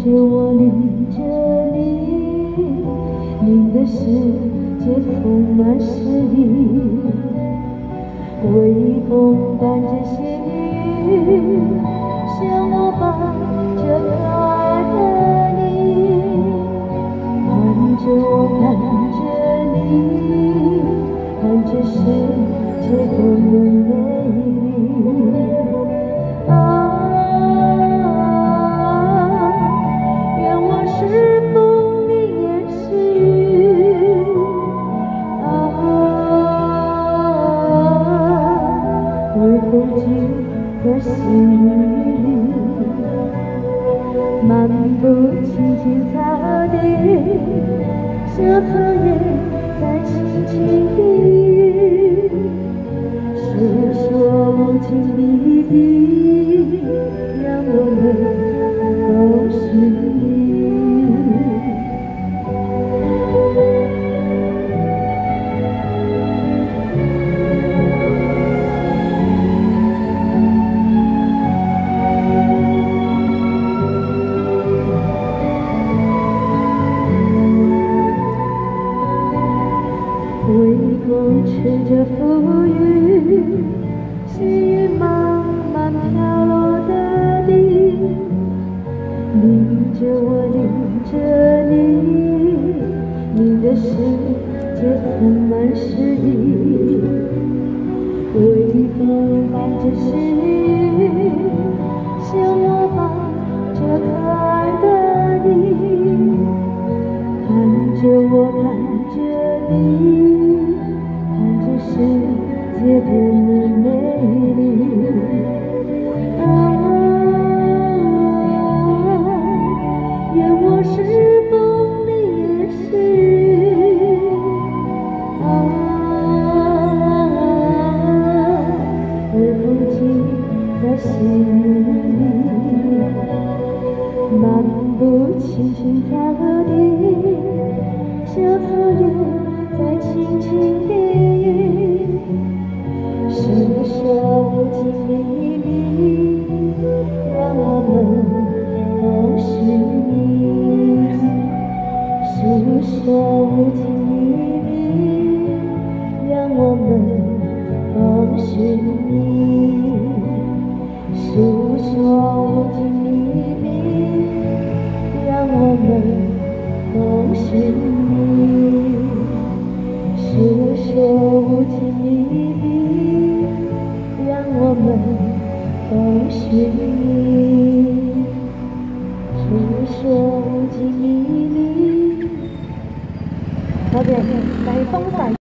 是我领着你，你的世界充满诗意，微风伴着细雨。风景在心里，漫步青青草地，小草也在轻轻着浮云，细雨慢慢飘落大地，淋着我，淋着你，你的世界充满诗意。微风伴着细雨，像我把这可爱的你，看着我，看着你。世。界多么美丽啊！愿我是风，你也是啊！而风景在心里，漫步青青草地，小草也在轻轻低诉说无尽秘密，让我们都是你，诉说无尽秘密，让我们都是你，诉说无尽秘密，让我们。都是你，诉说无尽秘密密。多谢，大风